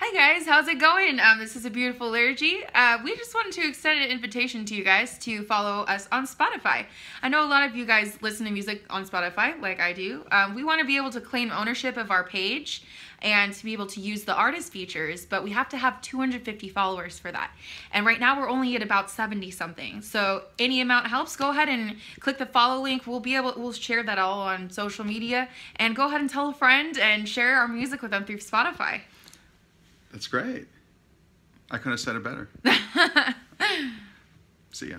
Hi guys, how's it going? Um, this is a beautiful liturgy. Uh, we just wanted to extend an invitation to you guys to follow us on Spotify. I know a lot of you guys listen to music on Spotify, like I do. Um, we want to be able to claim ownership of our page and to be able to use the artist features, but we have to have 250 followers for that. And right now we're only at about 70 something. So any amount helps. Go ahead and click the follow link. We'll be able we'll share that all on social media and go ahead and tell a friend and share our music with them through Spotify. That's great. I couldn't have said it better. See ya.